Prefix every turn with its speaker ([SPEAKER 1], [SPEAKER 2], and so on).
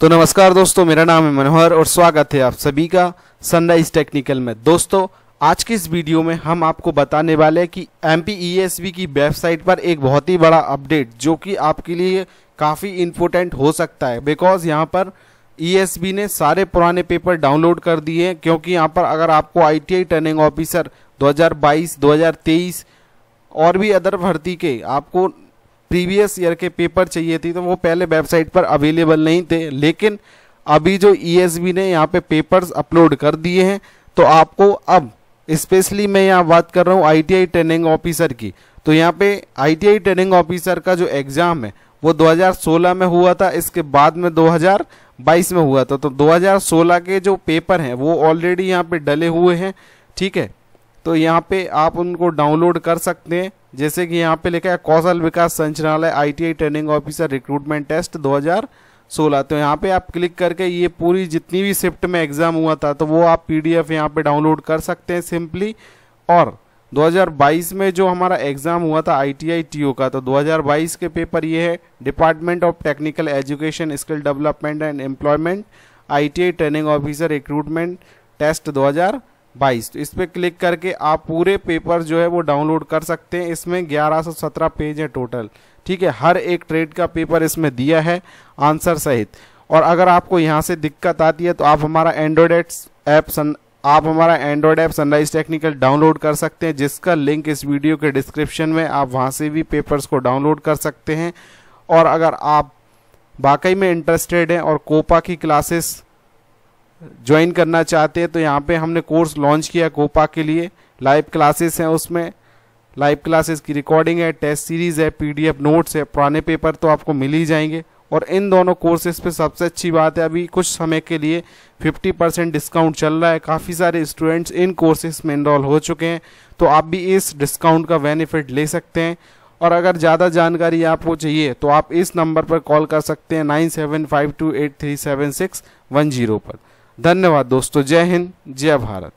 [SPEAKER 1] तो नमस्कार दोस्तों मेरा नाम है मनोहर और स्वागत है आप सभी का सनराइज टेक्निकल में। दोस्तों आज की इस वीडियो में हम आपको बताने वाले हैं कि एम e की वेबसाइट पर एक बहुत ही बड़ा अपडेट जो कि आपके लिए काफ़ी इम्पोर्टेंट हो सकता है। बिकॉज़ यहाँ पर ई e ने सारे पुराने पेपर डाउनलोड कर दिए हैं क्योंकि यहाँ पर अगर आपको आई ट्रेनिंग ऑफिसर 2022, 2023 और भी अदर भर्ती के आपको प्रीवियस ईयर के पेपर चाहिए थी तो वो पहले वेबसाइट पर अवेलेबल नहीं थे। लेकिन अभी जो ई e ने यहाँ पे पेपर्स अपलोड कर दिए हैं तो आपको अब स्पेशली मैं यहाँ बात कर रहा हूँ आईटीआई ट्रेनिंग ऑफिसर की तो यहाँ पे आईटीआई ट्रेनिंग ऑफिसर का जो एग्ज़ाम है, वो 2016 में हुआ था, इसके बाद में 2022 में हुआ था। तो 2016 के जो पेपर हैं, वो ऑलरेडी यहाँ पे डले हुए हैं, ठीक है? तो यहाँ पे आप उनको डाउनलोड कर सकते हैं। जैसे कि यहाँ पे लिखा है, कौशल विकास संचालय ITI training officer recruitment test 2016 तो यहाँ पे आप क्लिक करके ये पूरी जितनी भी शिफ्ट में एग्ज़ाम हुआ था तो वो आप पीडीएफ यहाँ पे डाउनलोड कर सकते हैं सिंपली और 2022 में जो हमारा एग्ज़ाम हुआ था आईटीआई टीओ का तो 2022 के पेपर ये है department of technical education skill development and employment ITI training officer recruitment test 2022 तो इस पर क्लिक करके आप पूरे पेपर जो है वो डाउनलोड कर सकते हैं। इसमें 1117 पेज है टोटल। ठीक है, हर एक ट्रेड का पेपर इसमें दिया है, आंसर सहित। और अगर आपको यहाँ से दिक्कत आती है तो आप हमारा एंड्रॉयड ऐप सन आप हमारा Android app Sunrise Technical download कर सकते हैं, जिसका लिंक इस वीडियो के डिस्क्रिप्शन में आप वहाँ से भी पेपर्स को डाउनलोड कर सकते हैं। और अगर आप वाकई में इंटरेस्टेड हैं और कोपा की क्लासेस ज्वाइन करना चाहते हैं तो यहाँ पे हमने कोर्स लॉन्च किया कोपा के लिए। लाइव क्लासेस हैं उसमें। लाइव क्लासेस की रिकॉर्डिंग है टेस्ट सीरीज़ है पीडीएफ नोट्स है, पुराने पेपर तो आपको मिल ही जाएँगे। और इन दोनों कोर्सेज पे सबसे अच्छी बात है, अभी कुछ समय के लिए 50 परसेंट डिस्काउंट चल रहा है। काफ़ी सारे स्टूडेंट्स इन कोर्सेज में इनरोल हो चुके हैं तो आप भी इस डिस्काउंट का बेनिफिट ले सकते हैं। और अगर ज़्यादा जानकारी आपको चाहिए तो आप इस नंबर पर कॉल कर सकते हैं nine seven five two eight three seven six one zero पर। धन्यवाद दोस्तों जय हिंद जय भारत।